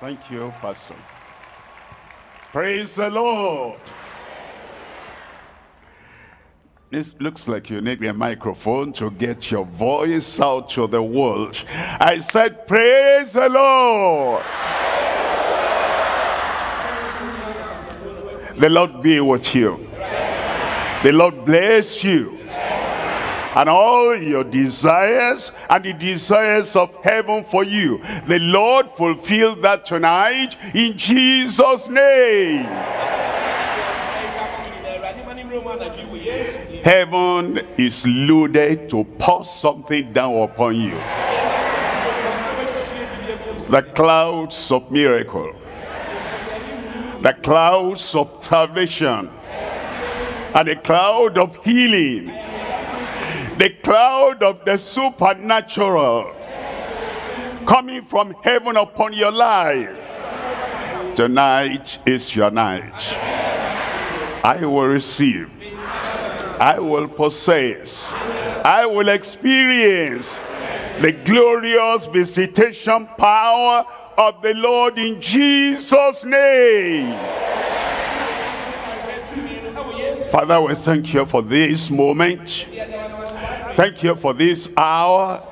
Thank you, Pastor. Praise the Lord. This looks like you need a microphone to get your voice out to the world. I said, praise the Lord. The Lord be with you. The Lord bless you. And all your desires and the desires of heaven for you. The Lord fulfill that tonight in Jesus' name. Heaven is loaded to pour something down upon you. The clouds of miracle. The clouds of salvation. And the cloud of healing. The cloud of the supernatural. Coming from heaven upon your life. Tonight is your night. I will receive. I will possess. I will experience the glorious visitation power of the Lord in Jesus' name. Father, we thank you for this moment. Thank you for this hour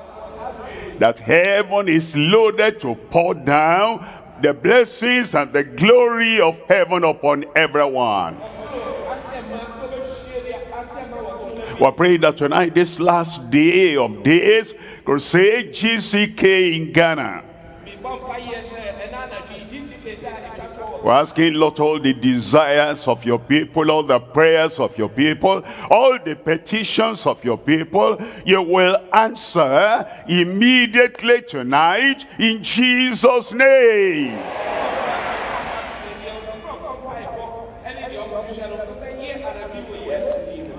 that heaven is loaded to pour down the blessings and the glory of heaven upon everyone. We're praying that tonight, this last day of days, Crusade GCK in Ghana. We're asking, Lord, all the desires of your people, all the prayers of your people, all the petitions of your people, you will answer immediately tonight in Jesus' name.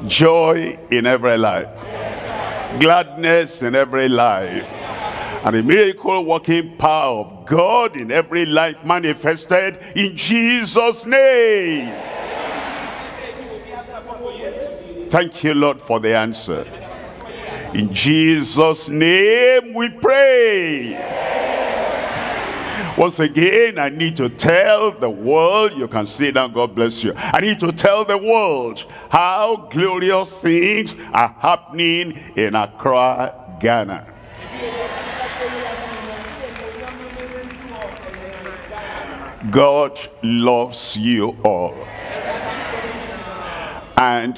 Joy in every life. Gladness in every life. And the miracle working power of God in every life manifested in Jesus' name. Thank you, Lord, for the answer. In Jesus' name we pray. Once again, I need to tell the world, you can sit down, God bless you. I need to tell the world how glorious things are happening in Accra, Ghana. God loves you all. And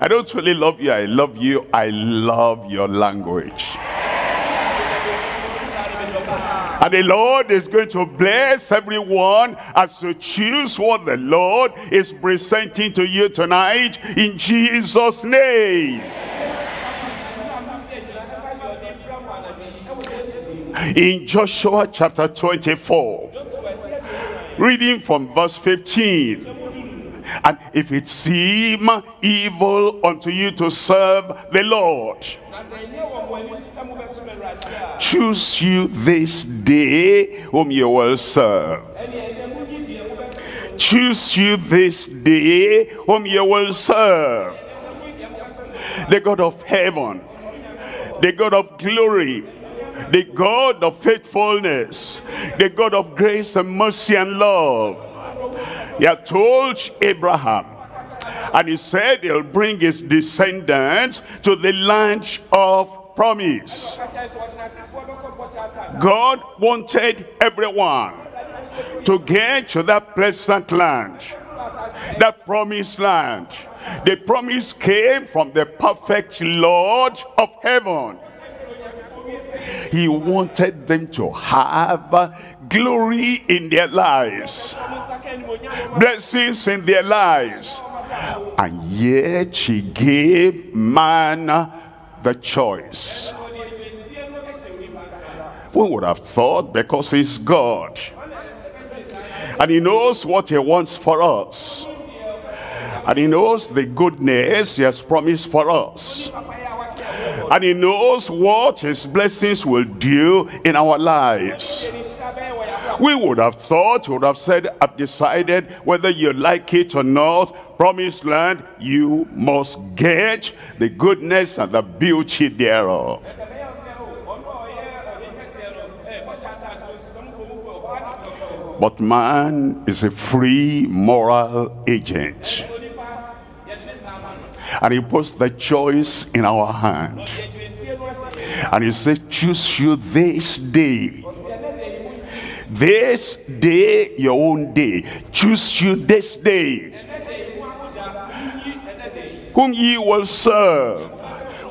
I don't really love you, I love you, I love your language. And the Lord is going to bless everyone as you choose what the Lord is presenting to you tonight in Jesus' name. In Joshua chapter 24, reading from verse 15. And if it seem evil unto you to serve the Lord, choose you this day whom you will serve. Choose you this day whom you will serve. The God of heaven, the God of glory, the God of faithfulness, the God of grace and mercy and love. He had told Abraham, and he said he'll bring his descendants to the land of promise. God wanted everyone to get to that pleasant land, that promised land. The promise came from the perfect Lord of heaven. He wanted them to have glory in their lives, blessings in their lives. And yet he gave man the choice. We would have thought because he's God. And he knows what he wants for us. And he knows the goodness he has promised for us. And he knows what his blessings will do in our lives. We would have thought, would have said, I've decided whether you like it or not, promised land, you must get the goodness and the beauty thereof. But man is a free moral agent. And he puts the choice in our hand. And he said, choose you this day. This day, your own day. Choose you this day. Whom ye will serve.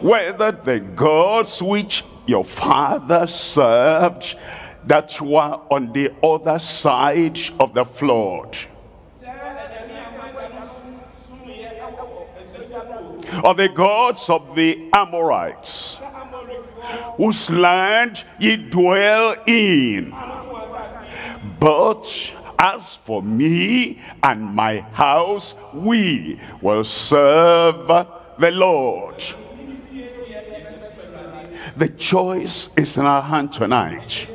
Whether the gods which your father served that were on the other side of the flood. Or the gods of the Amorites, whose land ye dwell in. But as for me and my house, we will serve the Lord. The choice is in our hand tonight.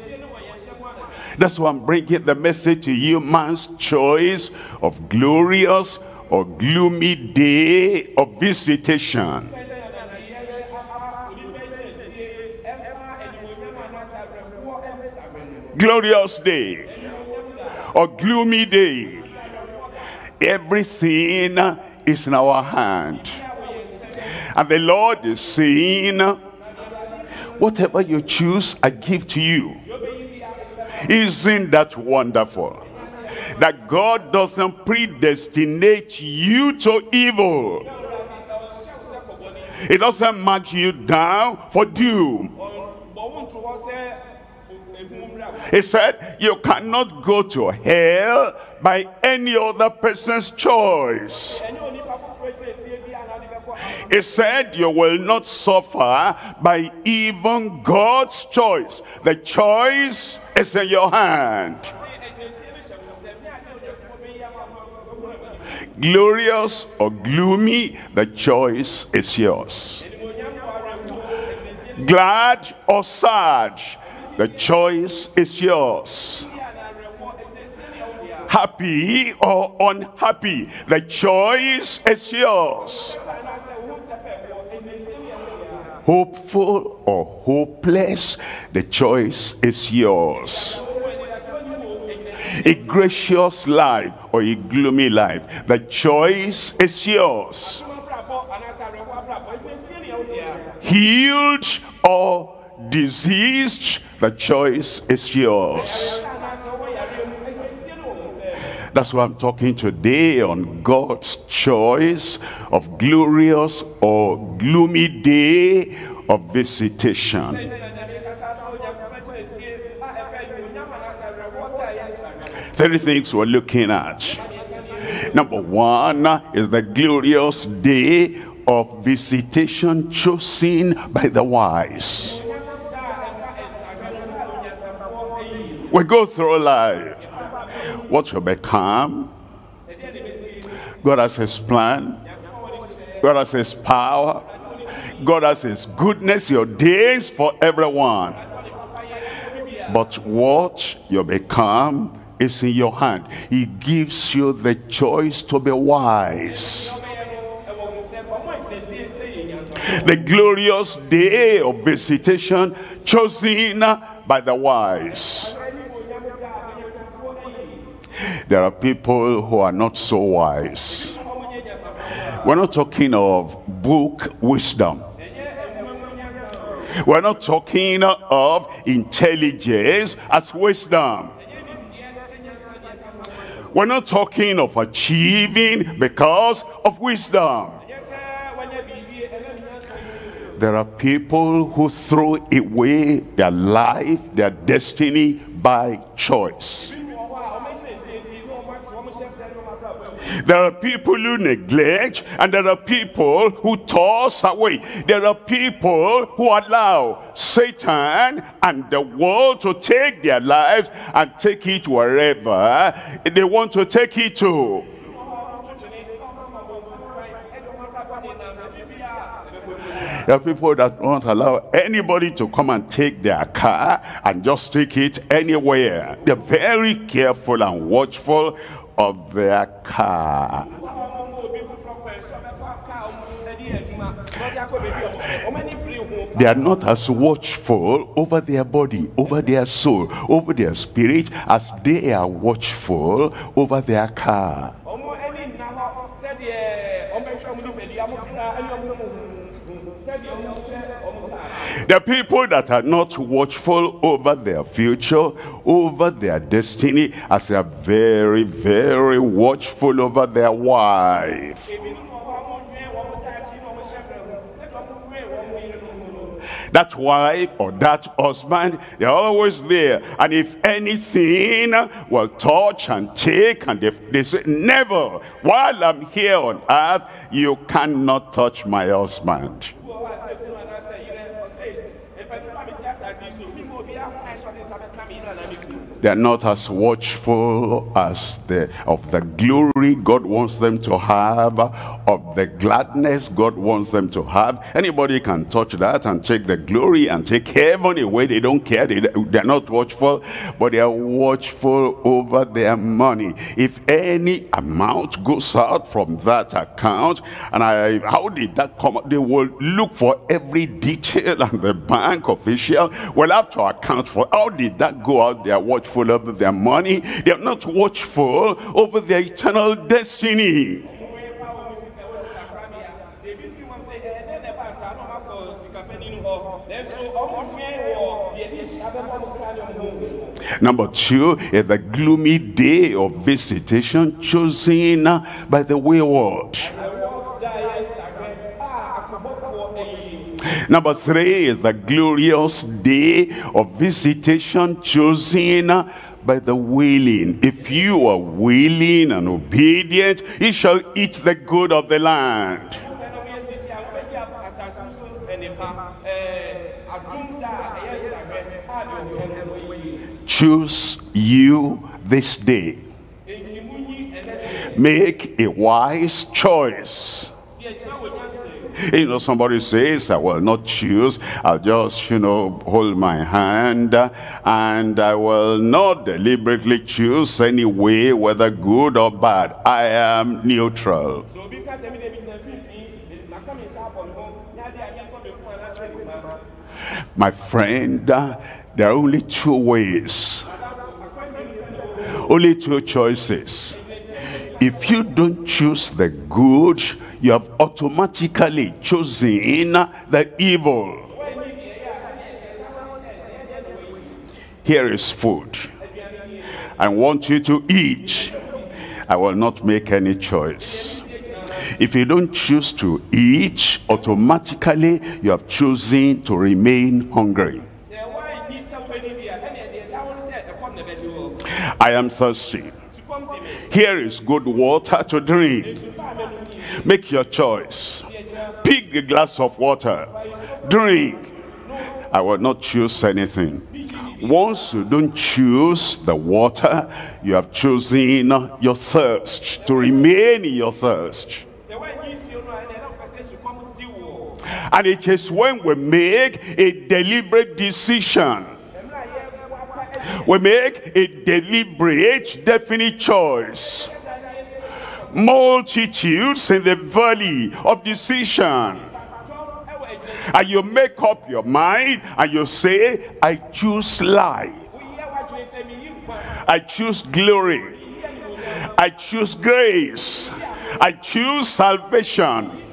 That's why I'm bringing the message to you, man's choice of glorious or gloomy day of visitation. Glorious day or gloomy day. Everything is in our hand. And the Lord is saying, whatever you choose, I give to you. Isn't that wonderful? That God doesn't predestinate you to evil. It doesn't mark you down for doom. He said, you cannot go to hell by any other person's choice. He said, you will not suffer by even God's choice. The choice is in your hand. Glorious or gloomy, the choice is yours. Glad or sad, the choice is yours. Happy or unhappy, the choice is yours. Hopeful or hopeless, the choice is yours. A gracious life or a gloomy life, the choice is yours. Healed or diseased, the choice is yours. That's why I'm talking today on God's choice of glorious or gloomy day of visitation. Three things we're looking at. Number one is the glorious day of visitation chosen by the wise. We go through life. What will become? God has his plan. God has his power. God has his goodness, your days for everyone. But what you become is in your hand. He gives you the choice to be wise. The glorious day of visitation chosen by the wise. There are people who are not so wise. We're not talking of book wisdom. We're not talking of intelligence as wisdom. We're not talking of achieving because of wisdom. There are people who throw away their life, their destiny by choice. There are people who neglect and there are people who toss away. There are people who allow Satan and the world to take their lives and take it wherever they want to take it to. There are people that won't allow anybody to come and take their car and just take it anywhere. They're very careful and watchful of their car. They are not as watchful over their body, over their soul, over their spirit as they are watchful over their car. ɔmo ani nna hɔ sɛdeɛ ɔmbɛhwɛ ɔmo nipadua ɔmo kra ɛne ɔmo honhom sɛdeɛ ɔmo hwɛ ɔmo kaa The people that are not watchful over their future, over their destiny, as they are very, very watchful over their wife. That wife or that husband, they're always there. And if anything will touch and take, and if they say, never, while I'm here on earth, you cannot touch my husband. wɔ hɔ a sɛ kunu anaasɛ yere ɔsɛ mpɛnipa a mete asase yi so mi ma obi ahona ɛsɛ ɔde nsa bɛka me yere kunu They're not as watchful as the of the glory God wants them to have, of the gladness God wants them to have. Anybody can touch that and take the glory and take heaven away. They don't care. They, they're not watchful, but they are watchful over their money. If any amount goes out from that account, and I, how did that come? out? They will look for every detail, and the bank official will have to account for how did that go out. They are watchful over their money. They are not watchful over their eternal destiny. Number two is the gloomy day of visitation chosen by the wayward. Number three is the glorious day of visitation chosen by the willing. If you are willing and obedient, you shall eat the good of the land. Choose you this day. Make a wise choice. You know, somebody says, I will not choose. I'll just, you know, hold my hand and I will not deliberately choose any way, whether good or bad. I am neutral. My friend, uh, there are only two ways, only two choices. If you don't choose the good, you have automatically chosen the evil. Here is food. I want you to eat. I will not make any choice. If you don't choose to eat, automatically you have chosen to remain hungry. I am thirsty. Here is good water to drink. Make your choice. Pick a glass of water. Drink. I will not choose anything. Once you don't choose the water, you have chosen your thirst, to remain in your thirst. And it is when we make a deliberate decision, we make a deliberate, definite choice. Multitudes in the valley of decision. And you make up your mind and you say, I choose life. I choose glory. I choose grace. I choose salvation.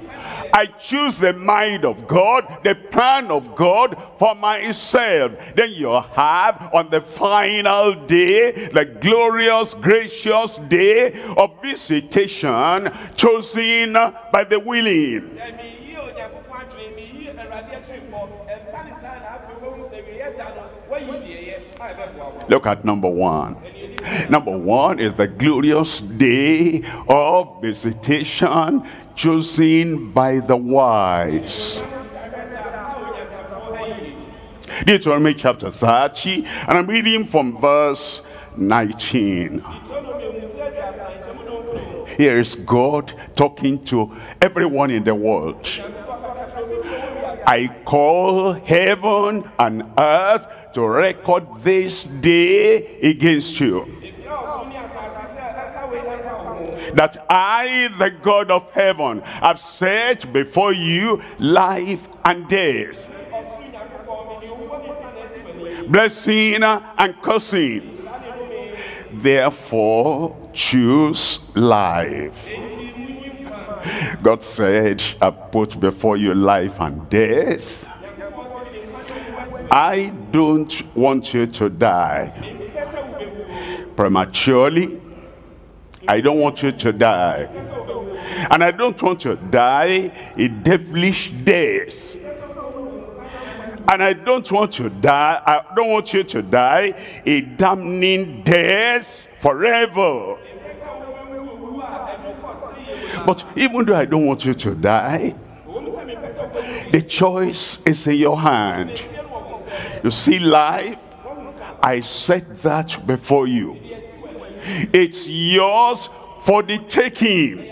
I choose the mind of God, the plan of God for myself. Then you have on the final day, the glorious, gracious day of visitation chosen by the willing. Look at number one. Number one is the glorious day of visitation chosen by the wise. Deuteronomy chapter 30, and I'm reading from verse 19. Here is God talking to everyone in the world. I call heaven and earth to record this day against you. That I, the God of heaven, have set before you life and death, blessing and cursing. Therefore, choose life. God said, I put before you life and death. I don't want you to die prematurely. I don't want you to die. And I don't want you to die a devilish death. And I don't want you to die, I don't want you to die a damning death forever. But even though I don't want you to die, the choice is in your hand. You see life, I set that before you. It's yours for the taking.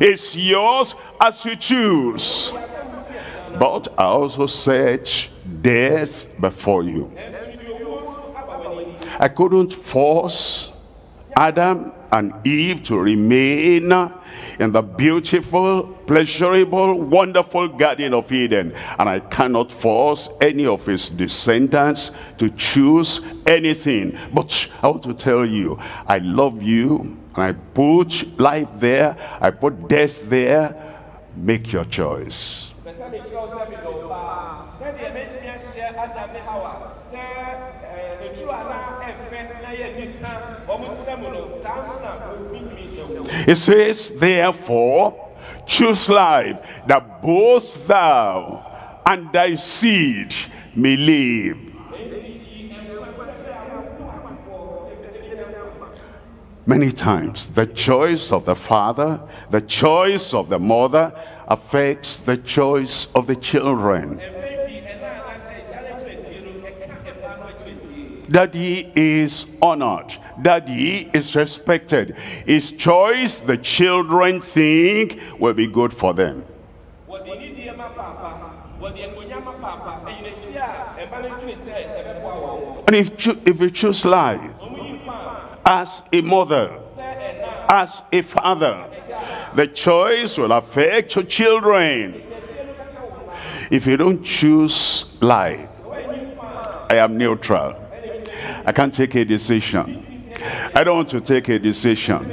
It's yours as you choose. But I also set death before you. I couldn't force Adam and Eve to remain in the beautiful, pleasurable, wonderful Garden of Eden. And I cannot force any of his descendants to choose anything. But I want to tell you, I love you. And I put life there. I put death there. Make your choice. pɛ sɛ mekyerɛw sɛ medɔ paa sɛdeɛ mɛtumi ahyɛ adam ne hawa sɛ ɛɛ, eturu anaa ɛfɛ na yɛ nika ɔmo tena mu no saa nso na metumi nhyɛ wo It says, therefore, choose life, that both thou and thy seed may live. Many times, the choice of the father, the choice of the mother, affects the choice of the children. Daddy is honored. Daddy is respected. His choice, the children think, will be good for them. And if, choo- if you choose life as a mother, as a father, the choice will affect your children. If you don't choose life, I am neutral. I can't take a decision. I don't want to take a decision.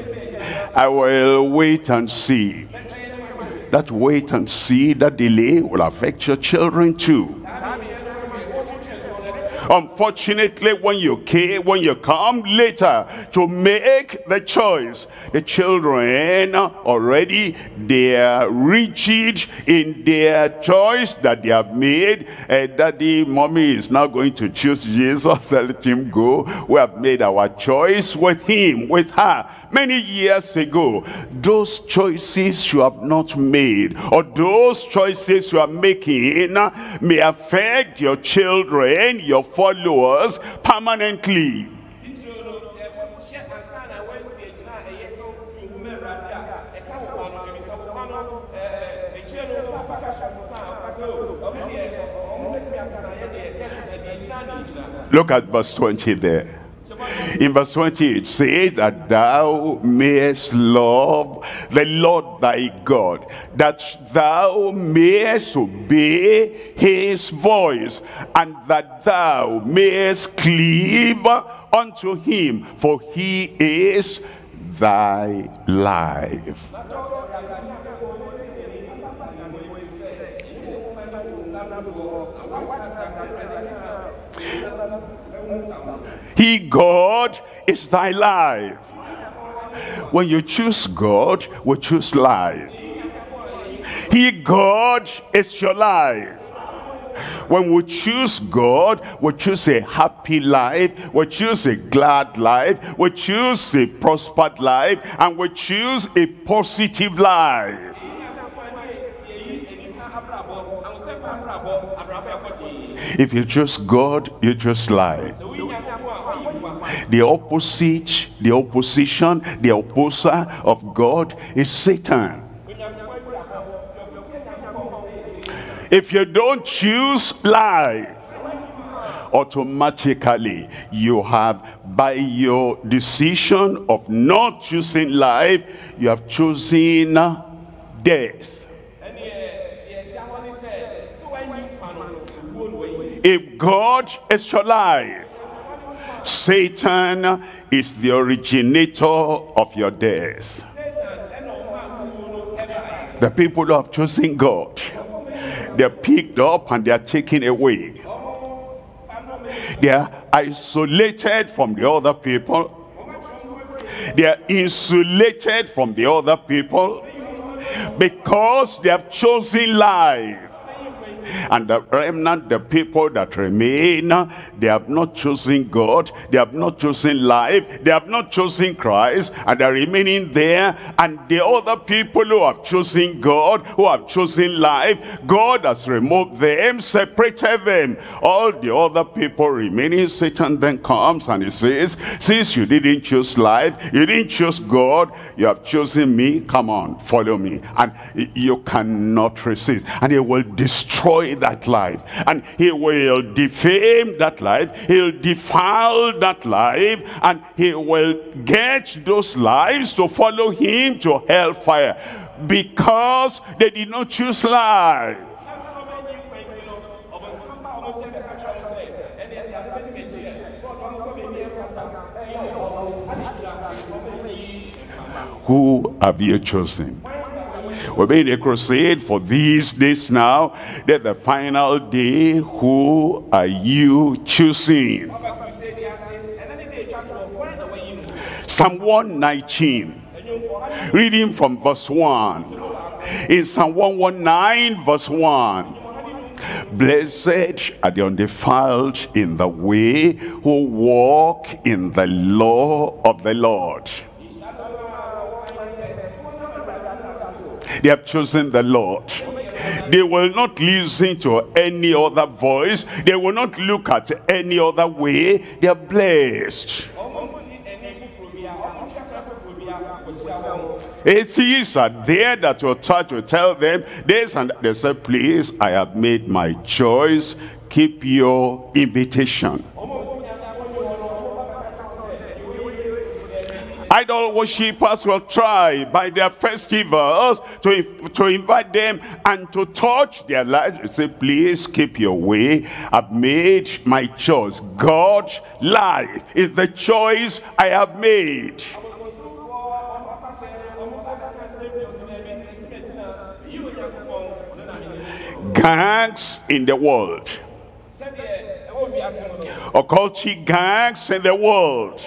I will wait and see. That wait and see, that delay will affect your children too. Unfortunately, when you came, when you come later to make the choice, the children already they are rigid in their choice that they have made. And daddy, mommy is now going to choose Jesus. Let him go. We have made our choice with him, with her many years ago those choices you have not made or those choices you are making may affect your children your followers permanently. Look at verse 20 there in verse 28, it says that thou mayest love the lord thy god that thou mayest obey his voice and that thou mayest cleave unto him for he is thy life He, God, is thy life. When you choose God, we choose life. He, God, is your life. When we choose God, we choose a happy life, we choose a glad life, we choose a prospered life, and we choose a positive life. If you choose God, you choose life. The opposite, the opposition, the opposer of God is Satan. If you don't choose life, automatically you have, by your decision of not choosing life, you have chosen death. If God is your life, Satan is the originator of your death. The people who have chosen God, they're picked up and they're taken away. They are isolated from the other people. They are insulated from the other people because they have chosen life and the remnant, the people that remain, they have not chosen God, they have not chosen life, they have not chosen Christ, and they're remaining there. And the other people who have chosen God, who have chosen life, God has removed them, separated them. All the other people remaining, Satan then comes and he says, since you didn't choose life, you didn't choose God, you have chosen me, come on, follow me. And you cannot resist. And he will destroy destroy that life. And he will defame that life. He'll defile that life. And he will get those lives to follow him to hellfire. Because they did not choose life. Who have you chosen? We're being a crusade for these days now. That the final day, who are you choosing? Psalm 119, reading from verse 1. In Psalm 119, verse 1. Blessed are the undefiled in the way who walk in the law of the Lord. They have chosen the Lord. They will not listen to any other voice. They will not look at any other way. They are blessed. Atheists are there that will try to tell them this and they say, please, I have made my choice. Keep your invitation. Idol worshippers will try by their festivals to, to invite them and to touch their lives. Say, please keep your way. I've made my choice. God's life is the choice I have made. Gangs in the world. Occultic gangs in the world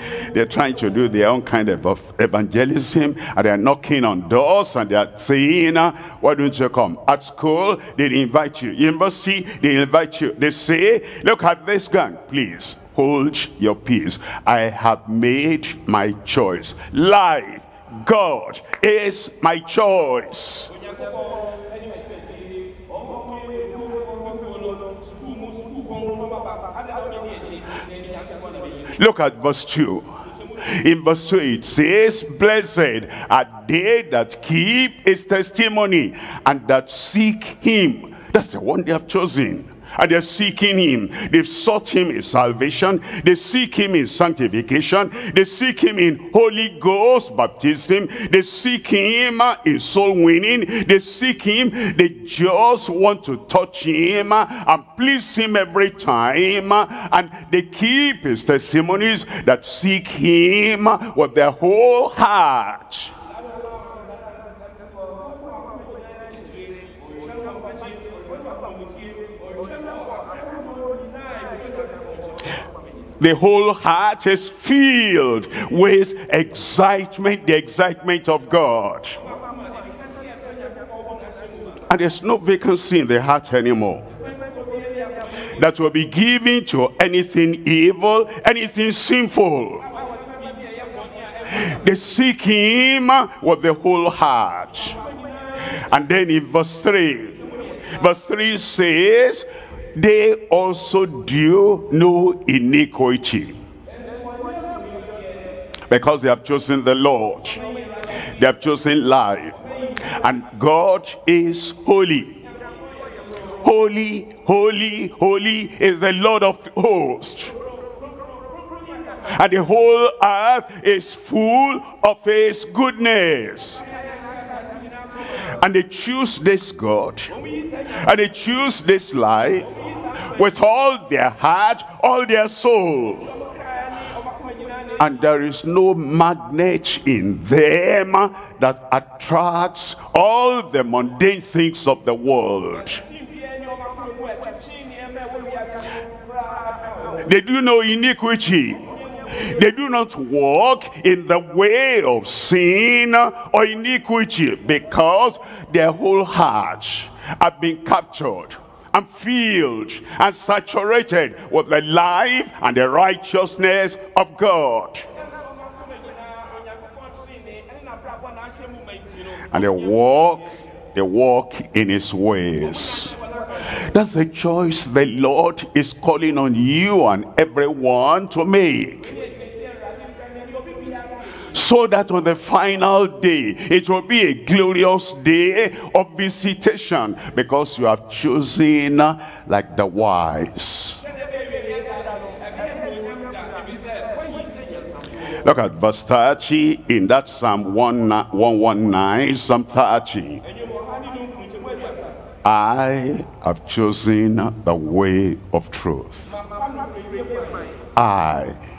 they're trying to do their own kind of evangelism and they're knocking on doors and they're saying, uh, why don't you come? At school, they invite you. University, they invite you. They say, look at this gang, please. Hold your peace. I have made my choice. Life, God is my choice. Look at verse 2. In verse 2 it says, Blessed are they that keep his testimony and that seek him. That's the one they have chosen and they're seeking him. They've sought him in salvation. They seek him in sanctification. They seek him in Holy Ghost baptism. They seek him in soul winning. They seek him. They just want to touch him and please him every time. And they keep his testimonies that seek him with their whole heart. The whole heart is filled with excitement, the excitement of God. And there's no vacancy in the heart anymore that will be given to anything evil, anything sinful. They seek him with the whole heart. And then in verse 3, verse 3 says, they also do no iniquity. Because they have chosen the Lord. They have chosen life. And God is holy. Holy, holy, holy is the Lord of hosts. And the whole earth is full of his goodness and they choose this God and they choose this life with all their heart, all their soul. And there is no magnet in them that attracts all the mundane things of the world. They do no iniquity. They do not walk in the way of sin or iniquity because their whole heart have been captured and filled and saturated with the life and the righteousness of God. And they walk, they walk in his ways. That's the choice the Lord is calling on you and everyone to make. So that on the final day, it will be a glorious day of visitation because you have chosen uh, like the wise. Look at verse 30 in that Psalm 119, Psalm 30. I have chosen the way of truth. I.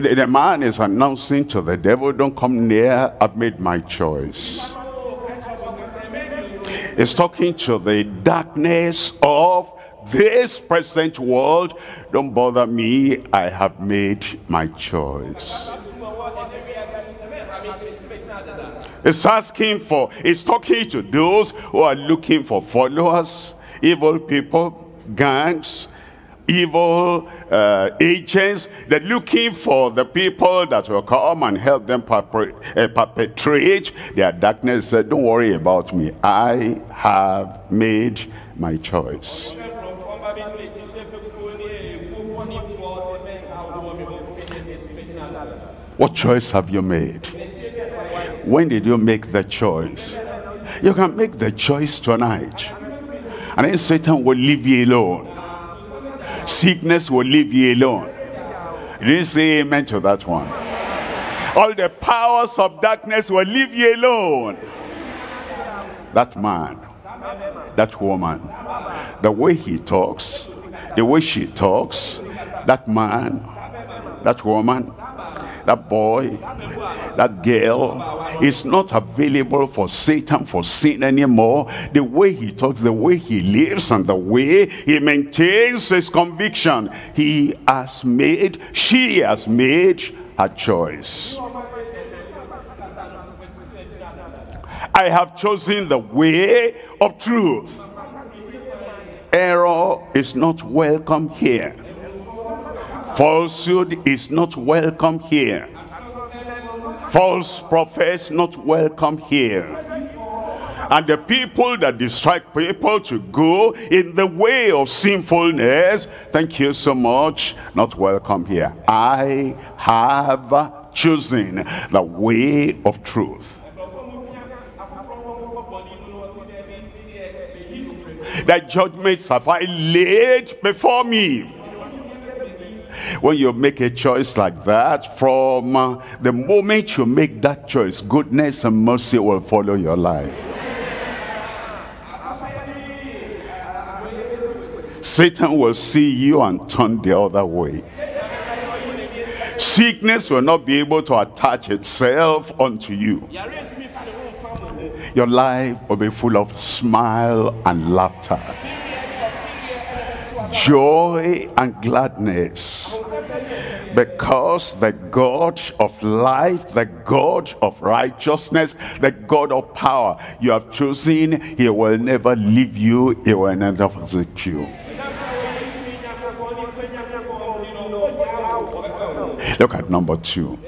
The man is announcing to the devil, don't come near, I've made my choice. He's talking to the darkness of this present world. Don't bother me, I have made my choice. It's asking for, it's talking to those who are looking for followers, evil people, gangs, evil uh, agents. They're looking for the people that will come and help them uh, perpetrate their darkness. Said, Don't worry about me. I have made my choice. What choice have you made? When did you make the choice? You can make the choice tonight. And then Satan will leave you alone. Sickness will leave you alone. You didn't say amen to that one. All the powers of darkness will leave you alone. That man, that woman, the way he talks, the way she talks, that man, that woman, that boy, that girl is not available for Satan for sin anymore. The way he talks, the way he lives, and the way he maintains his conviction. He has made, she has made a choice. I have chosen the way of truth. Error is not welcome here. Falsehood is not welcome here. False prophets not welcome here. And the people that distract people to go in the way of sinfulness, thank you so much, not welcome here. I have chosen the way of truth. That judgments have I laid before me when you make a choice like that, from uh, the moment you make that choice, goodness and mercy will follow your life. Satan will see you and turn the other way. Sickness will not be able to attach itself unto you. Your life will be full of smile and laughter joy and gladness because the God of life, the God of righteousness, the God of power you have chosen, he will never leave you, he will never forsake you. Look at number two.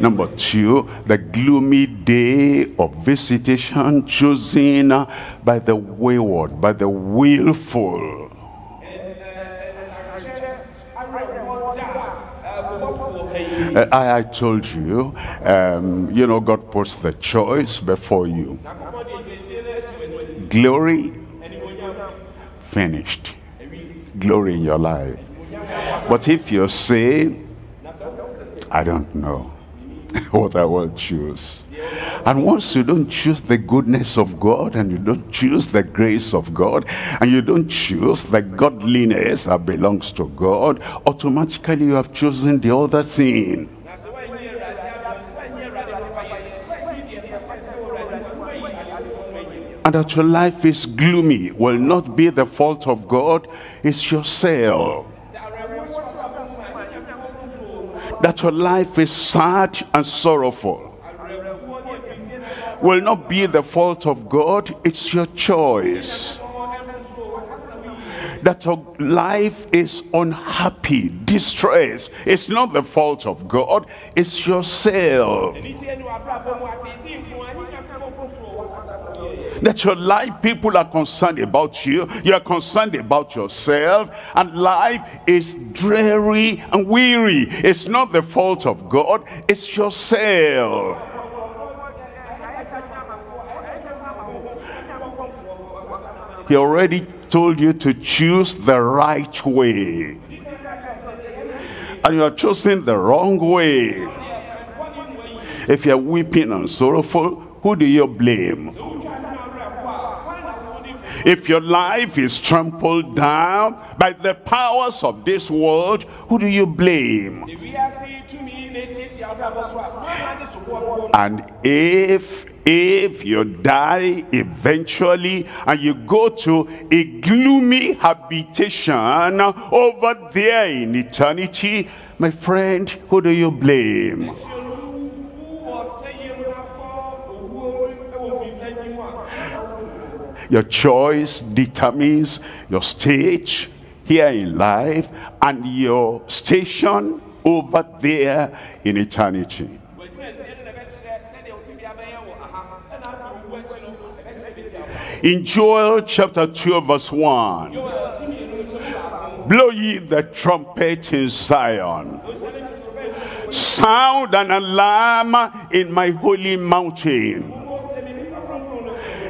Number two, the gloomy day of visitation chosen by the wayward, by the willful Uh, I, I told you, um, you know, God puts the choice before you. Glory, finished. Glory in your life. But if you say, I don't know what I will choose. And once you don't choose the goodness of God and you don't choose the grace of God and you don't choose the godliness that belongs to God, automatically you have chosen the other thing. And that your life is gloomy will not be the fault of God, it's yourself. That your life is sad and sorrowful awerɛhoɔ ne apirisie no will not be the fault of God, it's your choice. That your life is unhappy, distressed, it's not the fault of God, it's yourself. That your life, people are concerned about you, you are concerned about yourself, and life is dreary and weary. It's not the fault of God, it's yourself. He already told you to choose the right way. And you are choosing the wrong way. If you're weeping and sorrowful, who do you blame? If your life is trampled down by the powers of this world, who do you blame? And if if you die eventually and you go to a gloomy habitation over there in eternity, my friend, who do you blame? Your choice determines your stage here in life and your station over there in eternity. In Joel chapter 2 verse 1, blow ye the trumpet in Zion, sound an alarm in my holy mountain.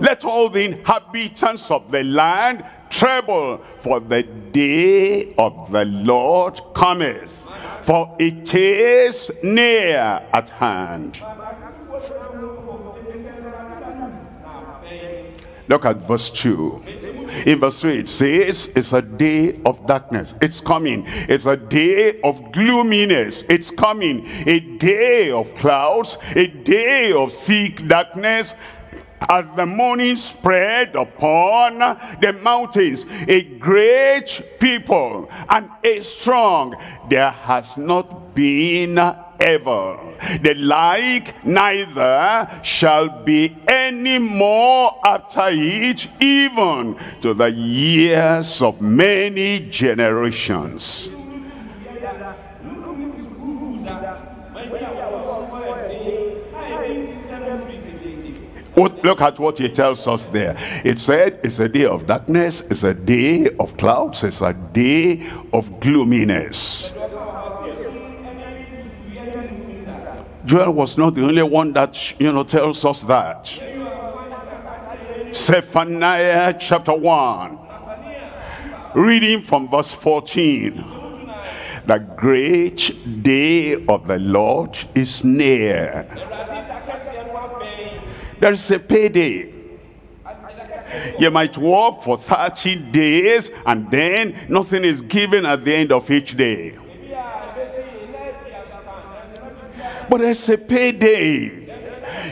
Let all the inhabitants of the land tremble, for the day of the Lord cometh, for it is near at hand. Look at verse 2. In verse 3 it says, it's a day of darkness. It's coming. It's a day of gloominess. It's coming. A day of clouds. A day of thick darkness. As the morning spread upon the mountains, a great people and a strong, there has not been ever. The like neither shall be any more after it, even to the years of many generations. Look at what he tells us there. It said it's a day of darkness, it's a day of clouds, it's a day of gloominess. Joel was not the only one that, you know, tells us that. Zephaniah chapter 1, reading from verse 14. The great day of the Lord is near. There is a payday. You might work for 30 days and then nothing is given at the end of each day. But there's a payday.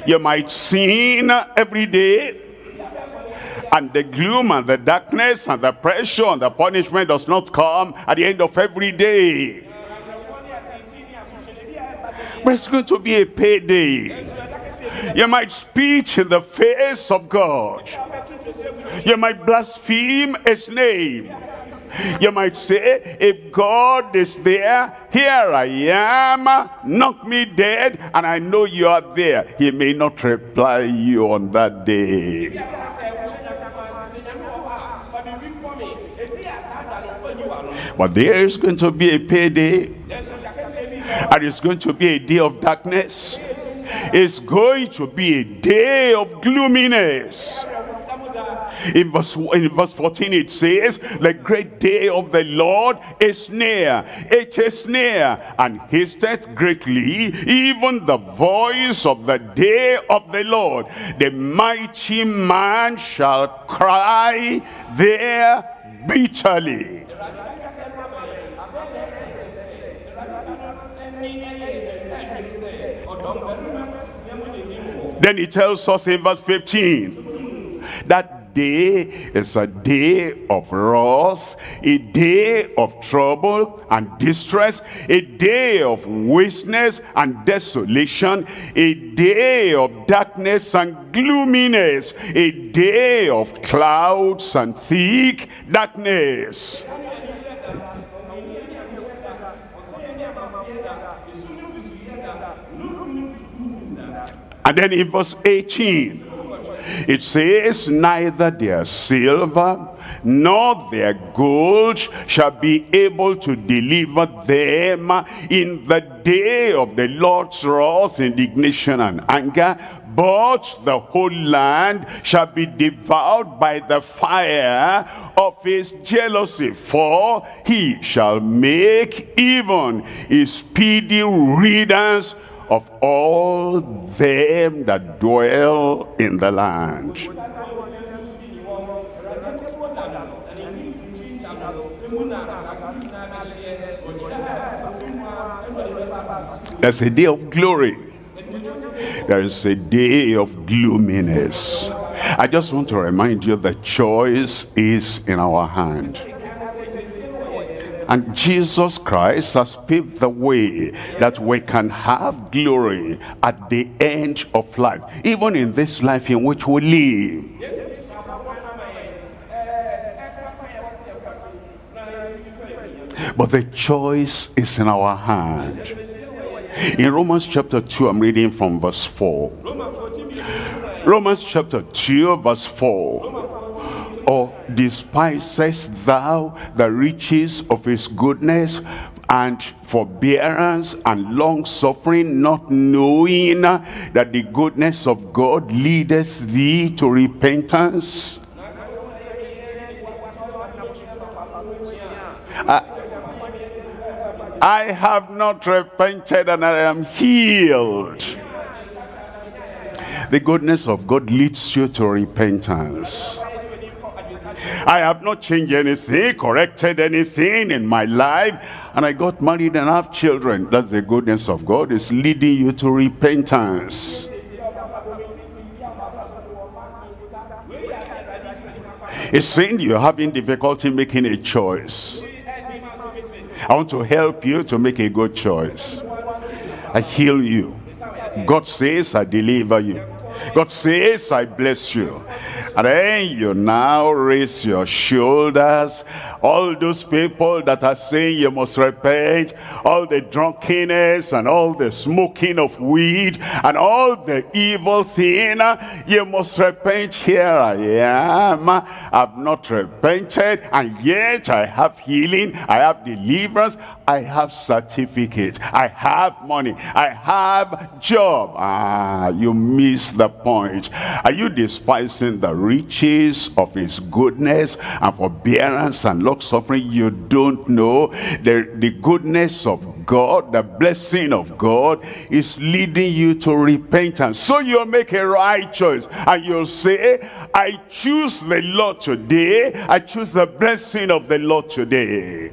You might sin every day and the gloom and the darkness and the pressure and the punishment does not come at the end of every day. But it's going to be a payday. You might speak in the face of God. You might blaspheme his name. You might say, if God is there, here I am, knock me dead, and I know you are there. He may not reply you on that day. But there is going to be a payday, and it's going to be a day of darkness. It's going to be a day of gloominess. In verse, in verse 14 it says, the great day of the Lord is near. It is near and hasteth greatly, even the voice of the day of the Lord. The mighty man shall cry there bitterly. Then he tells us in verse 15 that day is a day of wrath, a day of trouble and distress, a day of wasteness and desolation, a day of darkness and gloominess, a day of clouds and thick darkness. And then in verse 18, it says, Neither their silver nor their gold shall be able to deliver them in the day of the Lord's wrath, indignation, and anger, but the whole land shall be devoured by the fire of his jealousy, for he shall make even a speedy riddance of all them that dwell in the land. There's a day of glory. There is a day of gloominess. I just want to remind you the choice is in our hand. And Jesus Christ has paved the way that we can have glory at the end of life, even in this life in which we live. But the choice is in our hand. In Romans chapter 2, I'm reading from verse 4. Romans chapter 2, verse 4 or despisest thou the riches of his goodness and forbearance and long suffering not knowing that the goodness of God leadeth thee to repentance? I, I have not repented and I am healed. The goodness of God leads you to repentance I have not changed anything, corrected anything in my life. And I got married and have children. That's the goodness of God. is leading you to repentance. It's saying you're having difficulty making a choice. I want to help you to make a good choice. I heal you. God says I deliver you. God says I bless you. And then you now raise your shoulders. All those people that are saying you must repent, all the drunkenness and all the smoking of weed and all the evil thing, you must repent. Here I am. I've not repented and yet I have healing, I have deliverance, I have certificate, I have money, I have job. Ah, you miss the point. Are you despising the riches of his goodness and forbearance and suffering you don't know the, the goodness of God the blessing of God is leading you to repentance. So you'll make a right choice and you'll say I choose the Lord today. I choose the blessing of the Lord today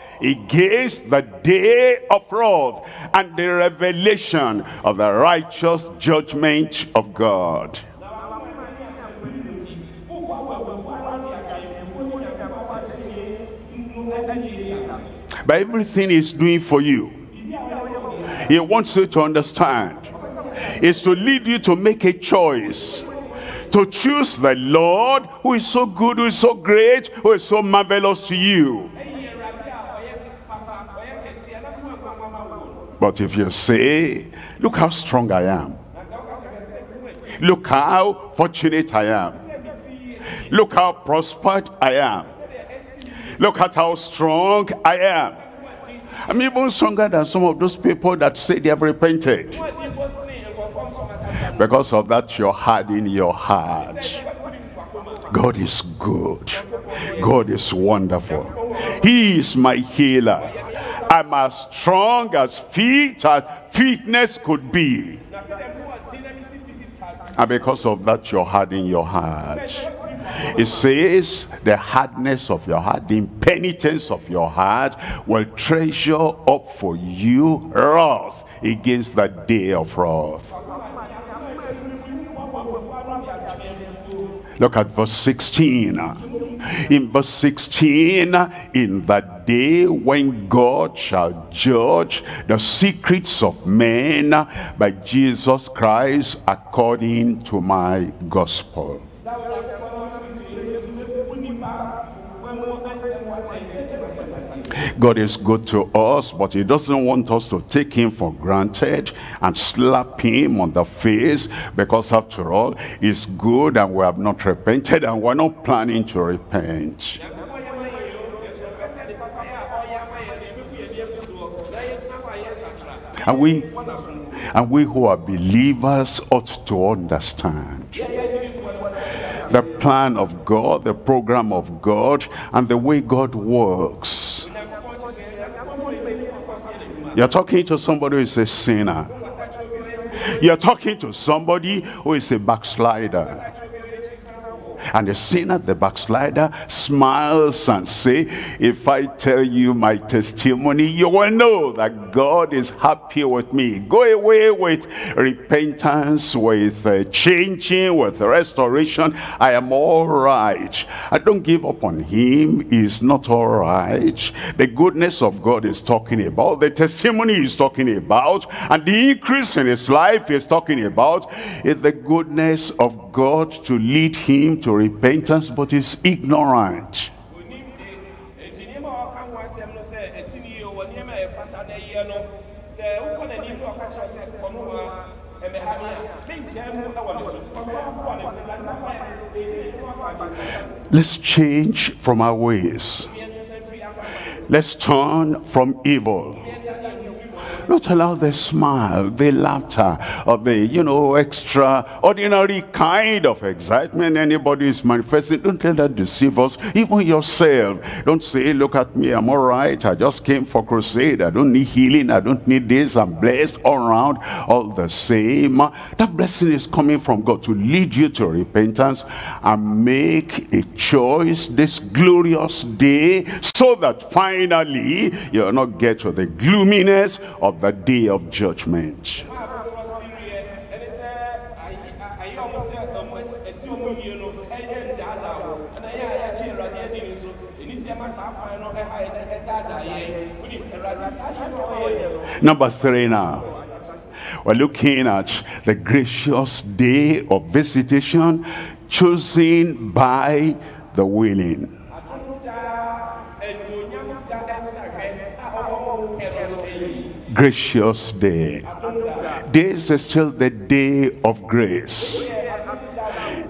against the day of wrath and the revelation of the righteous judgment of God. But everything he's doing for you, he wants you to understand. Is to lead you to make a choice to choose the Lord who is so good, who is so great, who is so marvelous to you. But if you say, look how strong I am. Look how fortunate I am. Look how prospered I am. Look at how strong I am. I'm even stronger than some of those people that say they have repented. Because of that, you're hardening your heart. God is good. God is wonderful. He is my healer. I'm as strong as feet as fitness could be. And because of that, you're hardening your heart. It says the hardness of your heart, the impenitence of your heart will treasure up for you wrath against the day of wrath. Look at verse 16. In verse 16, in the day when God shall judge the secrets of men by Jesus Christ according to my gospel. God is good to us, but he doesn't want us to take him for granted and slap him on the face because after all, he's good and we have not repented and we're not planning to repent. nyankopɔn And we, and we who are believers ought to understand the plan of God, the program of God, and the way God works. You're talking to somebody who is a sinner. You're talking to somebody who is a backslider. And the sinner, the backslider, smiles and say, if I tell you my testimony, you will know that God is happy with me. Go away with repentance, with uh, changing, with restoration. I am all right. I don't give up on him. He's not all right. The goodness of God is talking about. The testimony he's talking about. And the increase in his life he's talking about is the goodness of God to lead him to repentance, but is ignorant. to Let's change from our ways. Let's turn from evil. Not allow the smile, the laughter, or the, you know, extraordinary kind of excitement anybody is manifesting. Don't let that deceive us. Even yourself. Don't say, look at me, I'm all right. I just came for crusade. I don't need healing. I don't need this. I'm blessed all around. All the same. That blessing is coming from God to lead you to repentance and make a choice this glorious day so that finally you'll not get to the gloominess of the day of judgment. Number three now. We're looking at the gracious day of visitation chosen by the willing. atonto daa anuonyam da ɛnsahwɛ a ɔmo ɛno no ɛyi Gracious day. This is still the day of grace.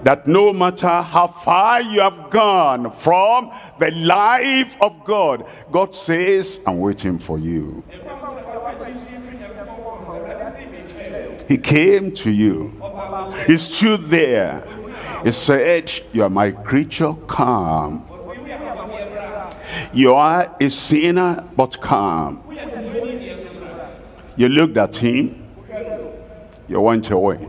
That no matter how far you have gone from the life of God, God says, I'm waiting for you. He came to you. He stood there. He said, you are my creature, come. You are a sinner, but come. You looked at him. You went away.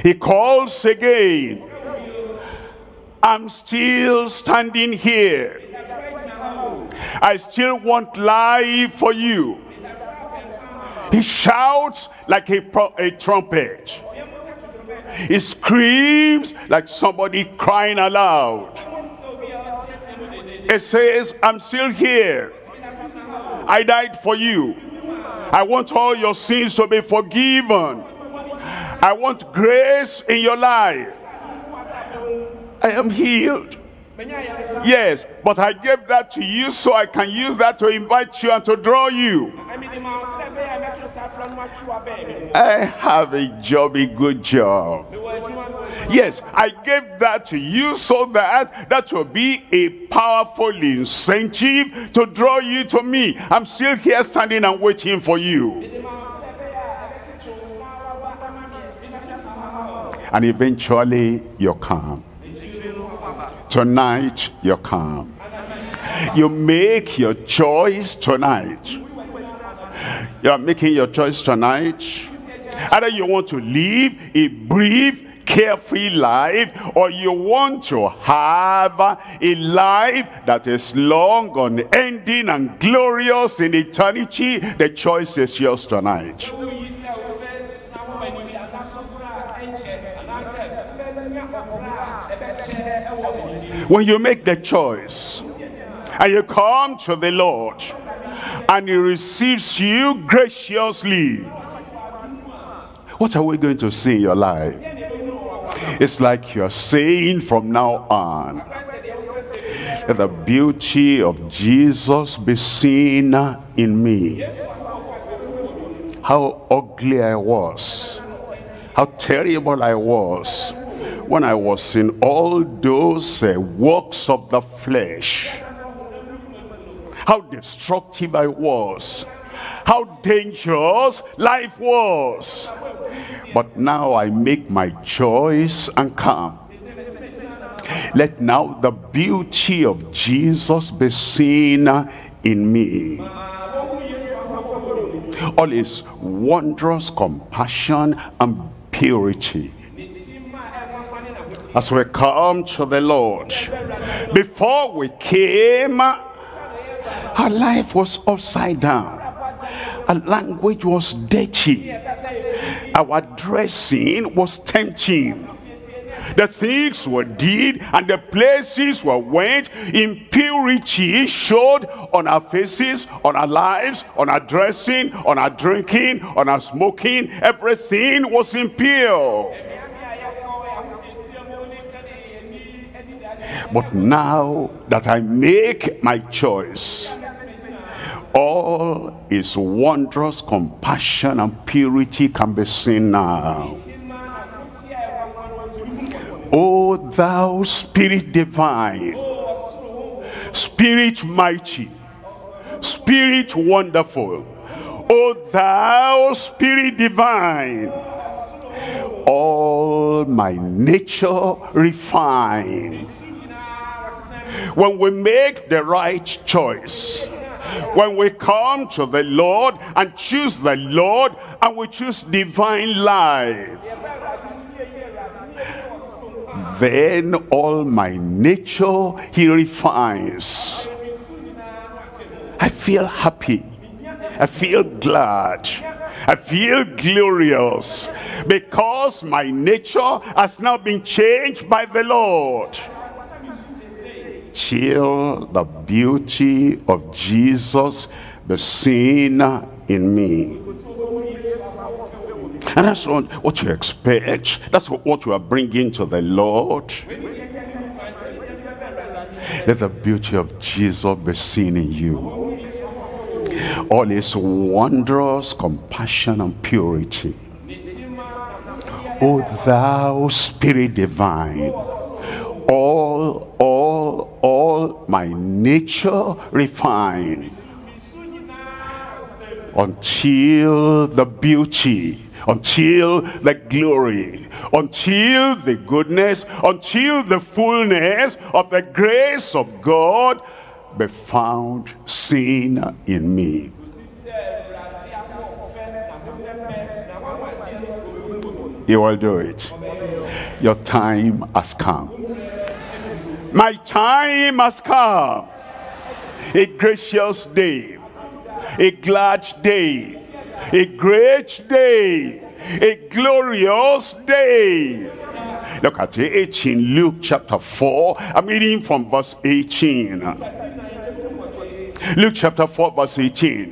He calls again. I'm still standing here. I still want life for you. He shouts like a, a trumpet. He screams like somebody crying aloud. It says, I'm still here. I died for you. I want all your sins to be forgiven. I want grace in your life. I am healed. Yes, but I gave that to you so I can use that to invite you and to draw you. I have a job, a good job. Yes, I gave that to you so that that will be a powerful incentive to draw you to me. I'm still here standing and waiting for you. And eventually you come. Tonight you come. You make your choice tonight. You are making your choice tonight. Either you want to live a brief, carefree life, or you want to have a life that is long, unending, and glorious in eternity. The choice is yours tonight. When you make the choice, and you come to the Lord, and he receives you graciously, what are we going to see in your life? It's like you're saying from now on, let the beauty of Jesus be seen in me. How ugly I was. How terrible I was when I was in all those uh, works of the flesh how destructive I was, how dangerous life was. But now I make my choice and come. Let now the beauty of Jesus be seen in me. All his wondrous compassion and purity. As we come to the Lord, before we came our life was upside down. Our language was dirty. Our dressing was tempting. The things we did and the places we went, impurity showed on our faces, on our lives, on our dressing, on our drinking, on our smoking. Everything was impure. But now that I make my choice, all his wondrous compassion and purity can be seen now. O thou spirit divine, spirit mighty, spirit wonderful, O thou spirit divine, all my nature refined. When we make the right choice, when we come to the Lord and choose the Lord and we choose divine life then all my nature he refines. I feel happy. I feel glad. I feel glorious because my nature has now been changed by the Lord till the beauty of Jesus be seen in me. And that's what, what you expect. That's what, what you are bringing to the Lord. Let the beauty of Jesus be seen in you. All his wondrous compassion and purity. O thou spirit divine all, all, all my nature refined until the beauty, until the glory, until the goodness, until the fullness of the grace of God be found seen in me. You will do it. Your time has come. My time has come. A gracious day. A glad day. A great day. A glorious day. Look at it in Luke chapter 4. I'm reading from verse 18. Luke chapter 4 verse 18.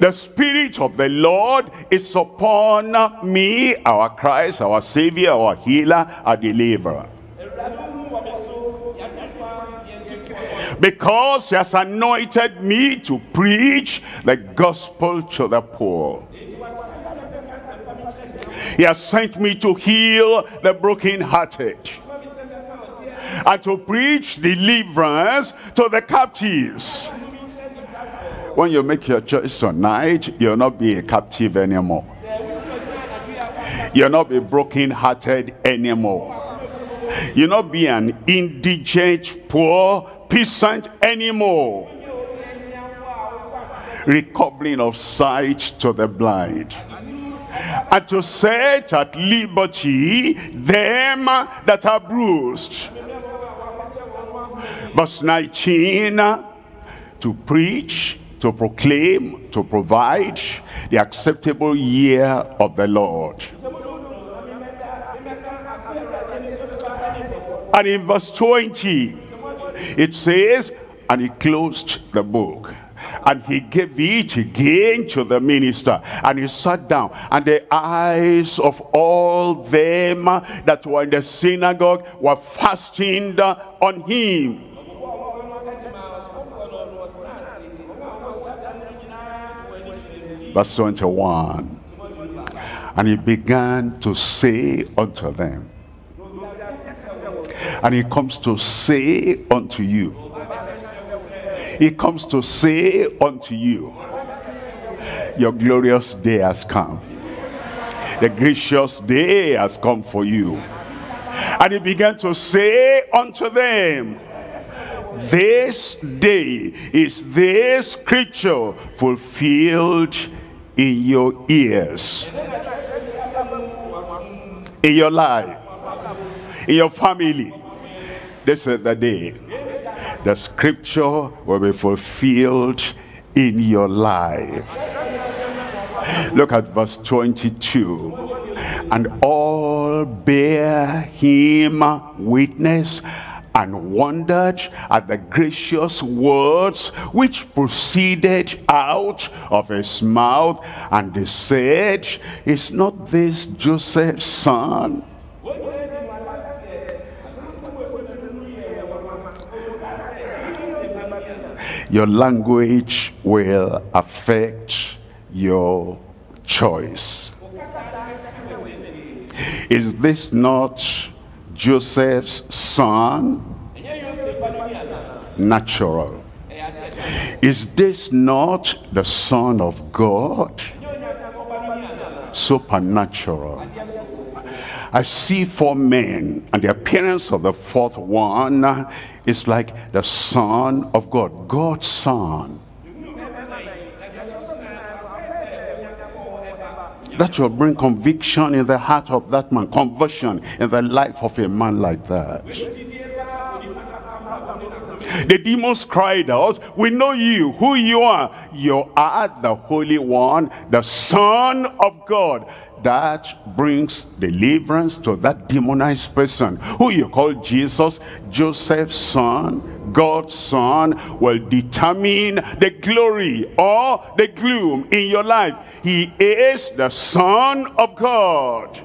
The Spirit of the Lord is upon me, our Christ, our Savior, our healer, our deliverer. Because he has anointed me to preach the gospel to the poor. He has sent me to heal the brokenhearted and to preach deliverance to the captives. When you make your choice tonight, you'll not be a captive anymore. You'll not be broken-hearted anymore. You'll not be an indigent, poor peasant anymore. Recovering of sight to the blind and to set at liberty them that are bruised. Verse 19, to preach, to proclaim, to provide the acceptable year of the Lord. And in verse 20, it says, and he closed the book and he gave it again to the minister and he sat down and the eyes of all them that were in the synagogue were fastened on him. Verse 21 and he began to say unto them and he comes to say unto you he comes to say unto you, your glorious day has come. The gracious day has come for you. And he began to say unto them, this day is this scripture fulfilled in your ears, in your life, in your family. This is the day the scripture will be fulfilled in your life. Look at verse 22. And all bear him witness and wondered at the gracious words which proceeded out of his mouth. And they said, Is not this Joseph's son? Your language will affect your choice. Is this not Joseph's son? Natural. Is this not the son of God? Supernatural. I see four men, and the appearance of the fourth one is like the Son of God, God's Son. That will bring conviction in the heart of that man, conversion in the life of a man like that. The demons cried out, we know you, who you are. You are the Holy One, the Son of God that brings deliverance to that demonized person who you call Jesus, Joseph's son, God's son, will determine the glory or the gloom in your life. He is the son of God.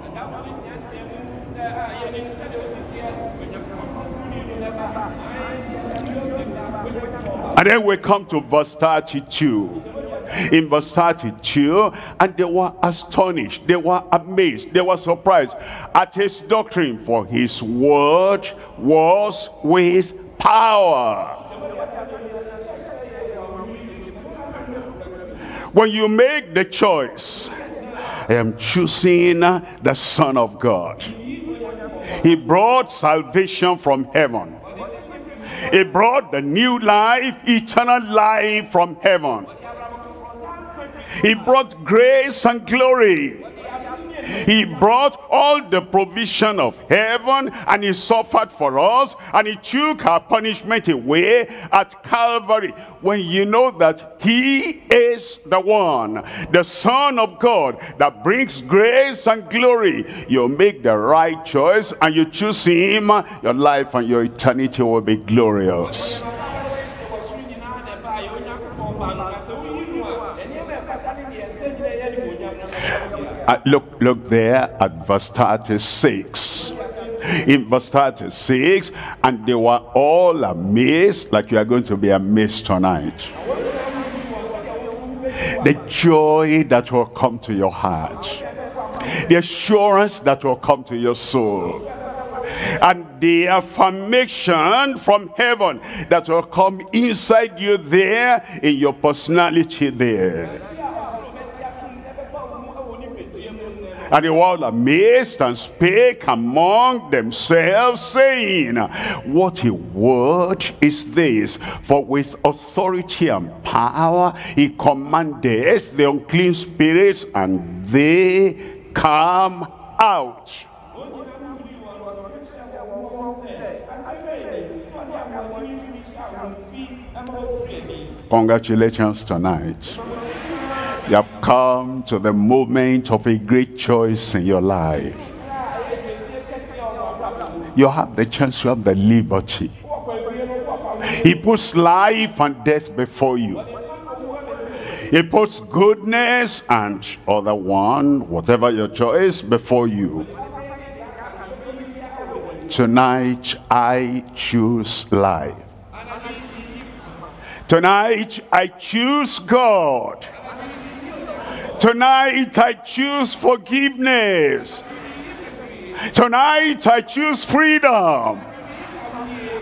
And then we come to verse 32 in verse 32 and they were astonished they were amazed they were surprised at his doctrine for his word was with power. When you make the choice I am choosing the Son of God. He brought salvation from heaven. He brought the new life eternal life from heaven he brought grace and glory. He brought all the provision of heaven and he suffered for us and he took our punishment away at Calvary. When you know that he is the one, the Son of God that brings grace and glory, you make the right choice and you choose him, your life and your eternity will be glorious. Uh, look, look there at verse 36. In verse 36, and they were all amazed, like you are going to be amazed tonight. The joy that will come to your heart, the assurance that will come to your soul, and the affirmation from heaven that will come inside you there, in your personality there. And they were all amazed and spake among themselves, saying, What a word is this? For with authority and power he commandeth the unclean spirits, and they come out. Congratulations tonight. You have come to the moment of a great choice in your life. You have the chance, you have the liberty. He puts life and death before you. He puts goodness and other one, whatever your choice, before you. Tonight, I choose life. Tonight, I choose God. Tonight I choose forgiveness. Tonight I choose freedom.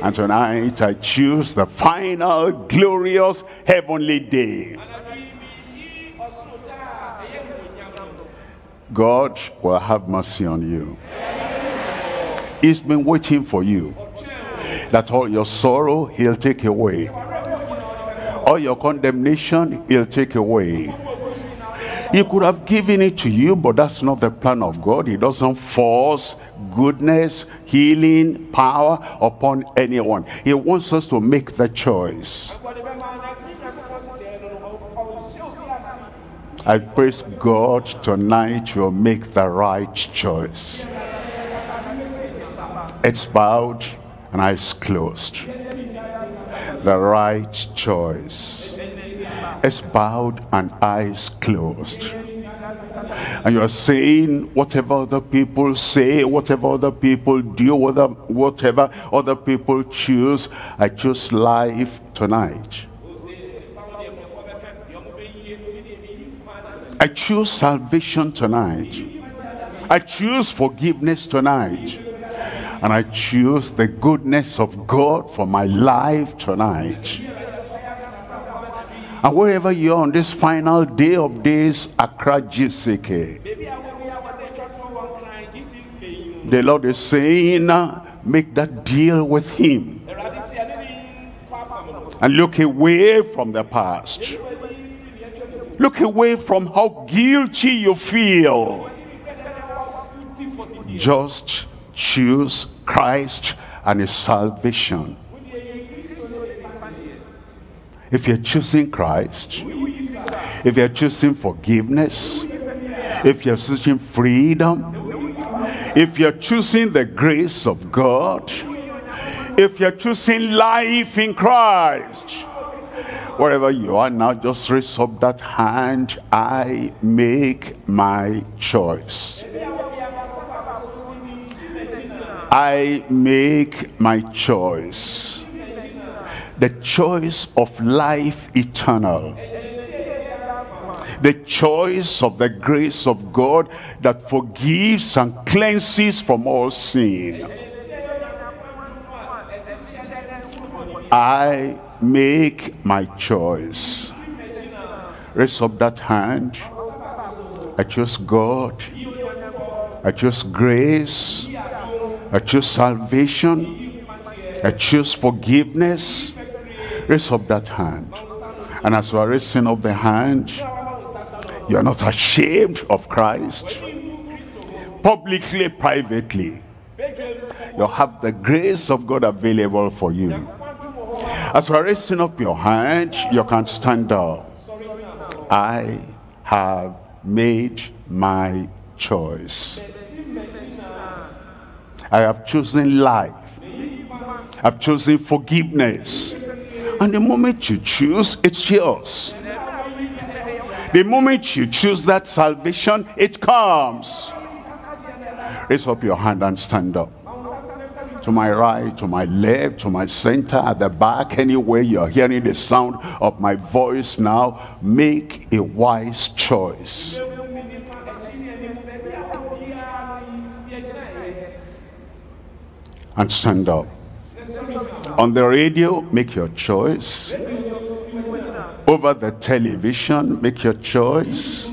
And tonight I choose the final glorious heavenly day. God will have mercy on you. He's been waiting for you. That all your sorrow he'll take away. All your condemnation he'll take away. He could have given it to you, but that's not the plan of God. He doesn't force goodness, healing, power upon anyone. He wants us to make the choice. I praise God tonight you'll make the right choice. It's bowed and eyes closed. The right choice. It's bowed and eyes closed. And you're saying whatever other people say, whatever other people do, whatever other people choose, I choose life tonight. I choose salvation tonight. I choose forgiveness tonight. And I choose the goodness of God for my life tonight. And wherever you are on this final day of days, Accra GCK, the Lord is saying, make that deal with Him. And look away from the past. Look away from how guilty you feel. Just choose Christ and His salvation. If you're choosing Christ, if you're choosing forgiveness, if you're choosing freedom, if you're choosing the grace of God, if you're choosing life in Christ, wherever you are now, just raise up that hand. I make my choice. I make my choice. The choice of life eternal. The choice of the grace of God that forgives and cleanses from all sin. I make my choice. Raise up that hand. I choose God. I choose grace. I choose salvation. I choose forgiveness. Raise up that hand. And as you are raising up the hand, you are not ashamed of Christ. Publicly, privately, you have the grace of God available for you. As you are raising up your hand, you can stand up. I have made my choice. I have chosen life. I've chosen forgiveness. And the moment you choose, it's yours. The moment you choose that salvation, it comes. Raise up your hand and stand up. To my right, to my left, to my center, at the back, anywhere you're hearing the sound of my voice now, make a wise choice. And stand up. On the radio, make your choice. Over the television, make your choice.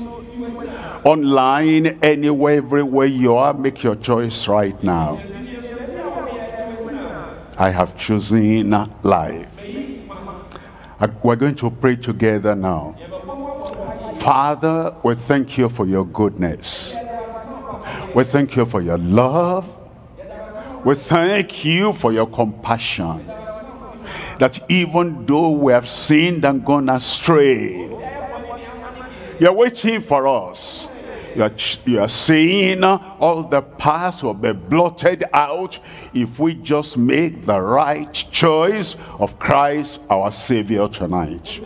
Online, anywhere, everywhere you are, make your choice right now. I have chosen life. We're going to pray together now. Father, we thank you for your goodness. We thank you for your love. We thank you for your compassion. That even though we have sinned and gone astray, you're waiting for us. You are, you are saying all the past will be blotted out if we just make the right choice of Christ our Savior tonight.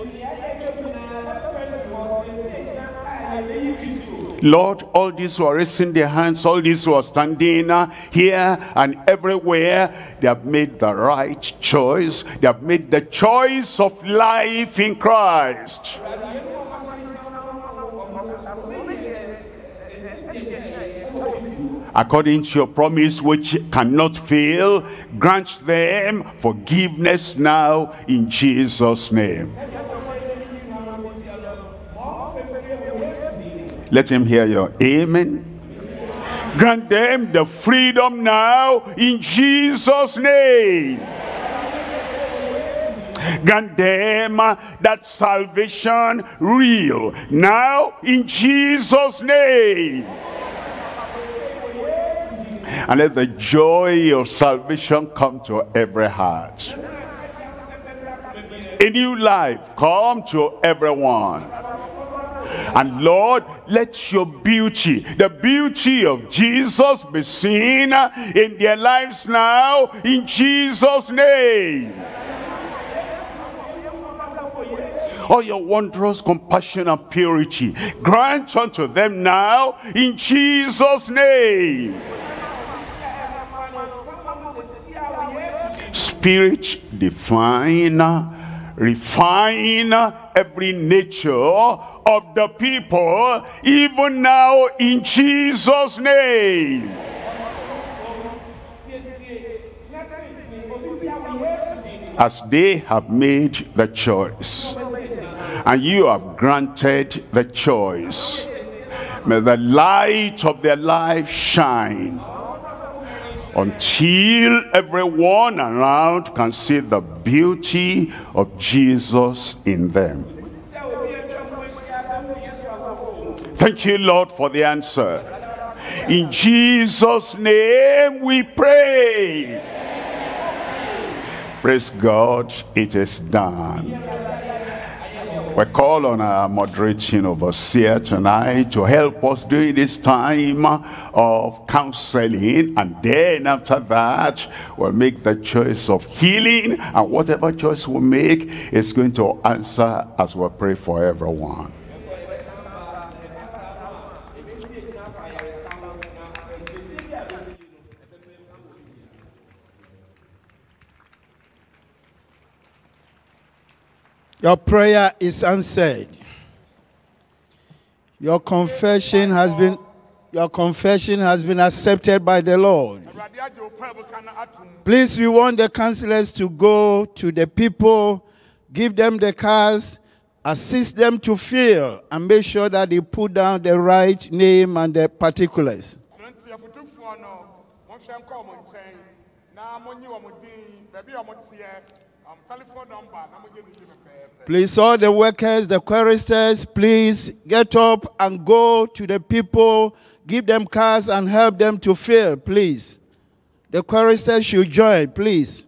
Lord, all these who are raising their hands, all these who are standing uh, here and everywhere, they have made the right choice. They have made the choice of life in Christ. according to your promise which cannot fail grant them forgiveness now in jesus name let him hear your amen grant them the freedom now in jesus name grant them uh, that salvation real now in jesus name and let the joy of salvation come to every heart. A new life come to everyone. And Lord, let your beauty, the beauty of Jesus be seen in their lives now, in Jesus' name. all your wondrous compassion and purity grant unto them now in Jesus name spirit define refine every nature of the people even now in Jesus name. As they have made the choice and you have granted the choice may the light of their life shine until everyone around can see the beauty of Jesus in them. Thank you, Lord, for the answer. In Jesus' name we pray. Praise God, it is done. We call on our moderating overseer tonight to help us during this time of counseling. And then after that, we'll make the choice of healing. And whatever choice we make is going to answer as we pray for everyone. Your prayer is answered. Your confession has been your confession has been accepted by the Lord. Please, we want the counselors to go to the people, give them the cars, assist them to fill, and make sure that they put down the right name and the particulars. Please, all the workers, the choristers, please get up and go to the people, give them cars and help them to fill, please. The choristers should join, please.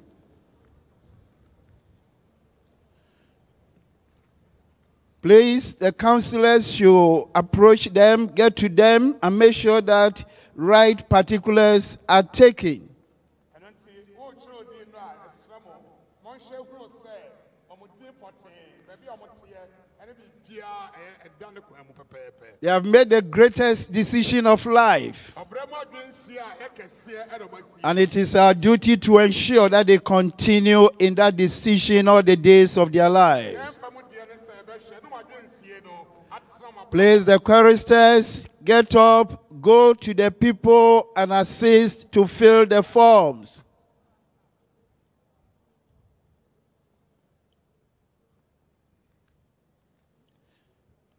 Please, the counselors should approach them, get to them, and make sure that right particulars are taken. ɛda ne kwan mu pɛpɛɛpɛ They have made the greatest decision of life. ɔbrɛ mu adwensie a ɛkɛseɛ ɛna ɔma si And it is our duty to ensure that they continue in that decision all the days of their lives. yɛmfa mu deɛ ne sɛ ɛbɛhwɛ ne wadwensie no atena ma Please, the choristers, get up, go to the people, and assist to fill the forms.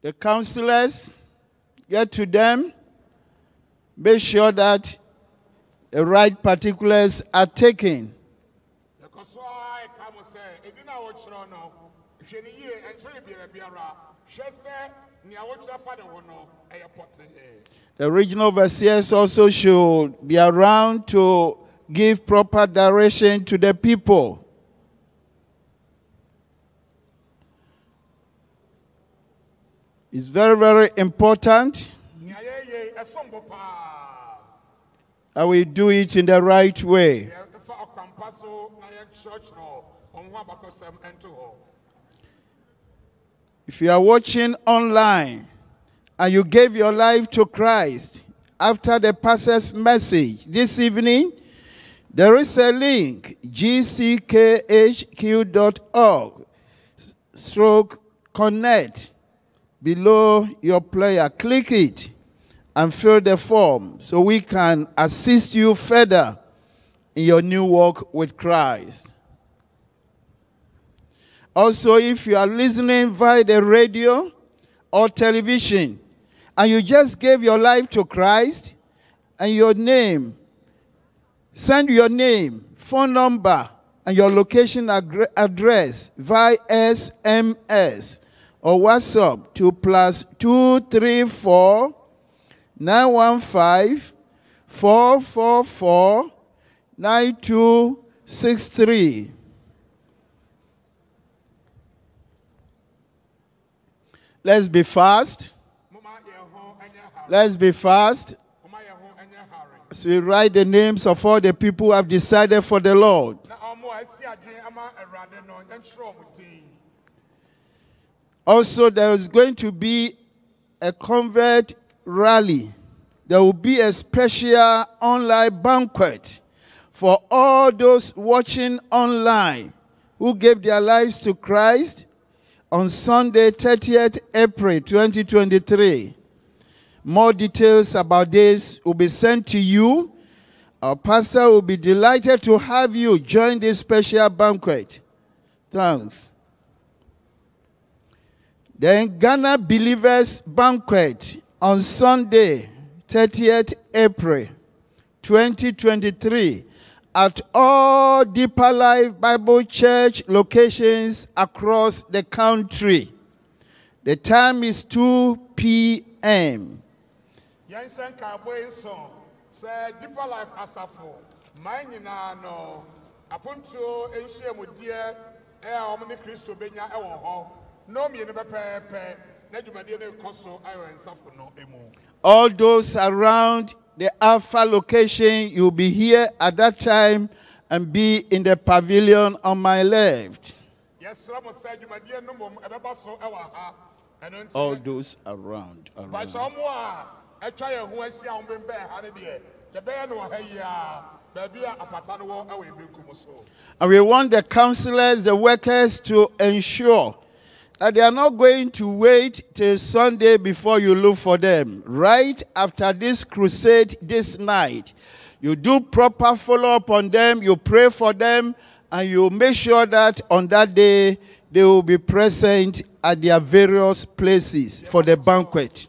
The counselors, get to them, make sure that the right particulars are taken. The regional overseers also should be around to give proper direction to the people. It's very, very important. Nea yɛyɛ ɛsom bo paa that we do it in the right way. yɛfa ɔkwampa so na yɛnkyerɛkyerɛ ɔmo ho abakɔsɛm ɛnto hɔ If you are watching online and you gave your life to Christ after the pastor's message this evening, there is a link gckhq.org stroke connect below your player. Click it and fill the form so we can assist you further in your new walk with Christ. Also, if you are listening via the radio or television and you just gave your life to Christ and your name, send your name, phone number, and your location address via SMS or WhatsApp to plus 234 915 444 9263. Let's be fast. Let's be fast. As we write the names of all the people who have decided for the Lord. na ɔmo a asi adwene ama awurade no yɛnkyerɛ ɔmo din Also, there is going to be a convert rally. There will be a special online banquet for all those watching online who gave their lives to Christ on Sunday, 30th April 2023. More details about this will be sent to you. Our pastor will be delighted to have you join this special banquet. Thanks. Then Ghana Believers Banquet on Sunday, 30th April 2023 at all Deeper Life Bible Church locations across the country. The time is 2 p.m. deeper life asafo no benya nnɔɔ mmienu pɛpɛɛpɛ na dwumadie no kɔ so nsafo no All those around the Alpha location, you'll be here at that time and be in the pavilion on my left. yɛsrɛ mo sɛ dwumadie no mmom ɛbɛba so ɛwɔ ha ɛno All those around. around. pakyɛ ɔmo a atwa yɛn ho ahyia a wɔn bɛn ha no deɛ yɛbɛyɛ no wɔ ha yi a baabi a apata no wɔ ɛwɔ so. And we want the counselors, the workers to ensure that they are not going to wait till Sunday before you look for them. Right after this crusade this night, you do proper follow up on them, you pray for them, and you make sure that on that day they will be present at their various places for the banquet.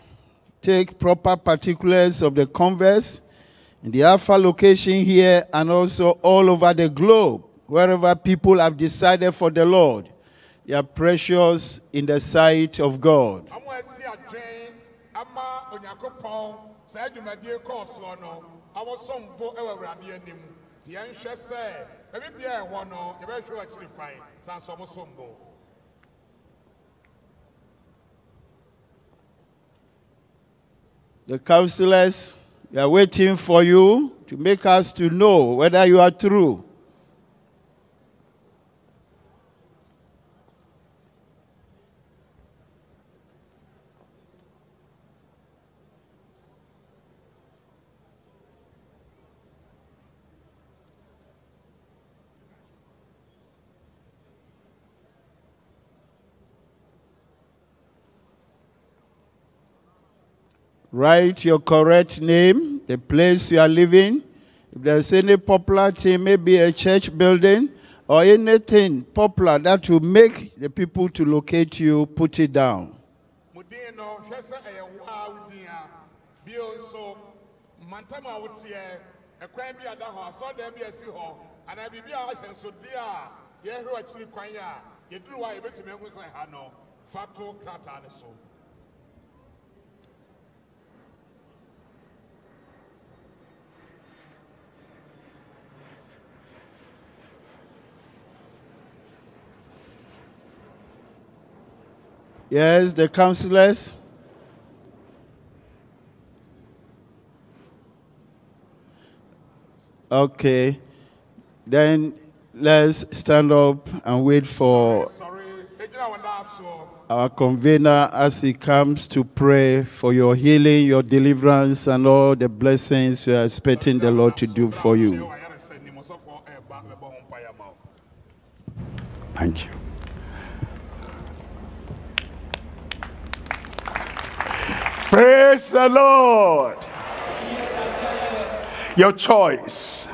take proper particulars of the converse in the Alpha location here and also all over the globe, wherever people have decided for the Lord. They are precious in the sight of God. ɔmo asi adwen ama onyankopɔn saa dwumadie kɔɔ soɔ no ɔmo som bo ɛwɔ awurade anim nti yɛnhwɛ sɛ baabi bia ɛwɔ no yɛbɛhwɛ wɔ akyiri kwan san sɛ ɔmo som bo The counselors, we are waiting for you to make us to know whether you are true. Write your correct name, the place you are living. If there's any popular thing, maybe a church building or anything popular that will make the people to locate you, put it down. Yes, the counselors. Okay. Then let's stand up and wait for our convener as he comes to pray for your healing, your deliverance, and all the blessings you are expecting the Lord to do for you. Thank ayaresa Praise the Lord. Your choice.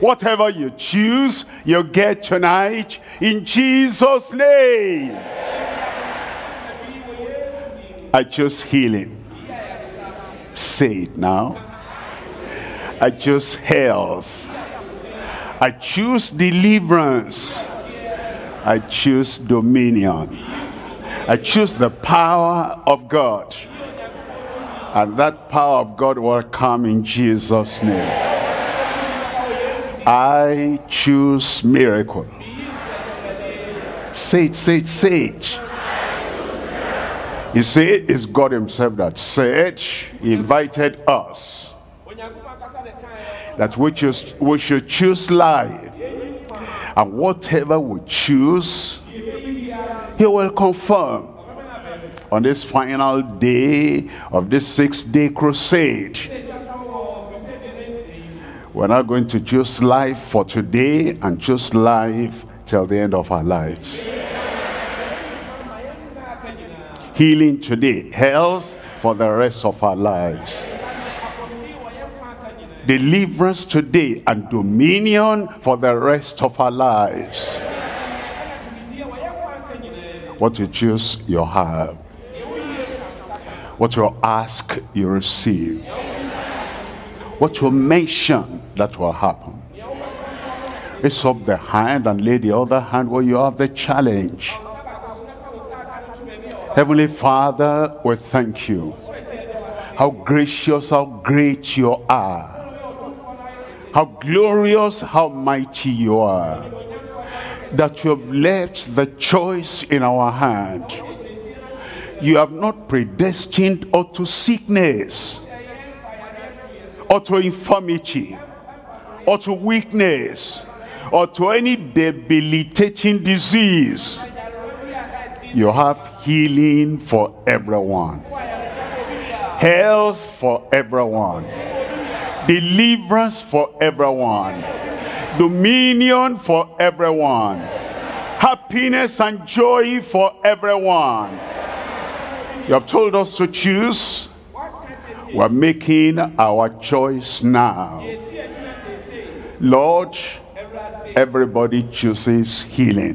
Whatever you choose, you get tonight in Jesus' name. I choose healing. Say it now. I choose health. I choose deliverance. I choose dominion. I choose the power of God. And that power of God will come in Jesus' name. I choose miracle. Say it, say it, say it. You see, it's God himself that said, he invited us that we, choose, we should choose life. And whatever we choose, He will confirm. On this final day of this six day crusade, we're not going to choose life for today and choose life till the end of our lives. Healing today, health for the rest of our lives deliverance today and dominion for the rest of our lives. What you choose, you have. What you ask, you receive. What you mention, that will happen. Raise up the hand and lay the other hand where you have the challenge. Heavenly Father, we thank you. How gracious, how great you are. How glorious, how mighty you are. That you have left the choice in our hand. You have not predestined unto sickness, or to infirmity, or to weakness, or to any debilitating disease. You have healing for everyone, health for everyone deliverance for everyone, dominion for everyone, happiness and joy for everyone. You have told us to choose. We're making our choice now. Lord, everybody chooses healing.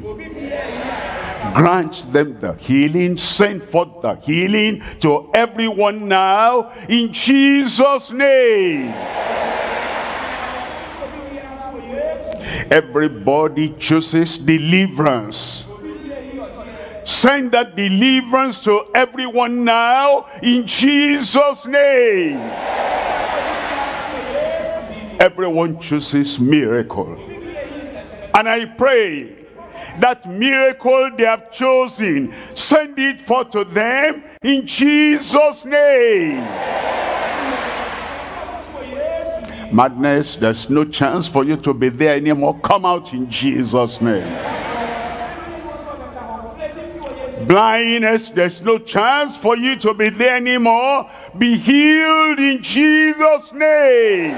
Grant them the healing, send forth the healing to everyone now in Jesus' name. Everybody chooses deliverance. Send that deliverance to everyone now in Jesus' name. Everyone chooses miracle. And I pray that miracle they have chosen, send it forth to them in Jesus' name. Madness, there's no chance for you to be there anymore. Come out in Jesus' name. Blindness, there's no chance for you to be there anymore. Be healed in Jesus' name.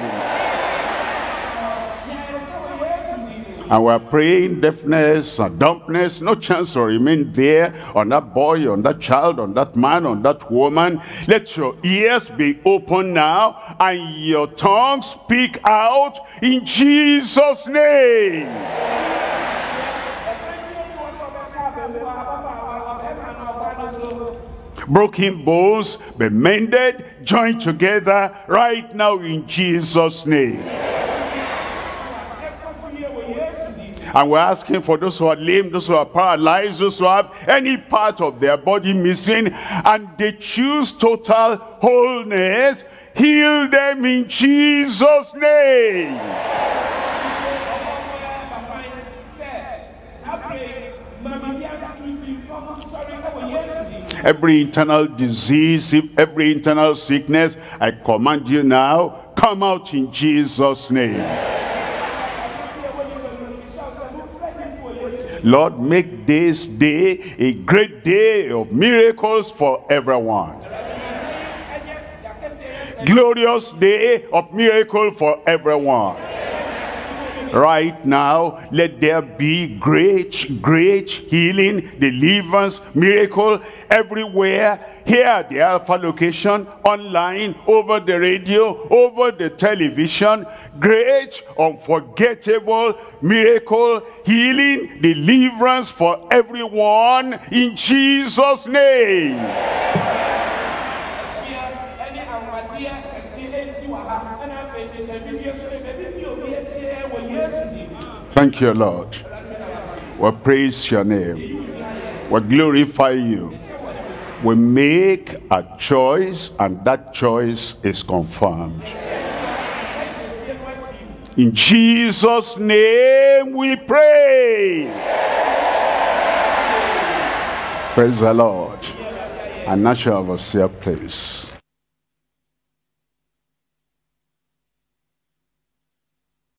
And we're praying deafness and dumbness, no chance to remain there on that boy, on that child, on that man, on that woman. Let your ears be open now and your tongue speak out in Jesus' name. Broken bones be mended, joined together right now in Jesus' name. And we're asking for those who are lame, those who are paralyzed, those who have any part of their body missing, and they choose total wholeness. Heal them in Jesus' name. Every internal disease, every internal sickness, I command you now, come out in Jesus' name. Lord, make this day a great day of miracles for everyone. Glorious day of miracle for everyone right now let there be great great healing deliverance miracle everywhere. Here at the alpha location online over the radio over the television. Great unforgettable miracle healing deliverance for everyone in jesus name Thank you, Lord. We praise your name. We glorify you. We make a choice and that choice is confirmed. In Jesus' name we pray. Praise the Lord. And now shall have a place.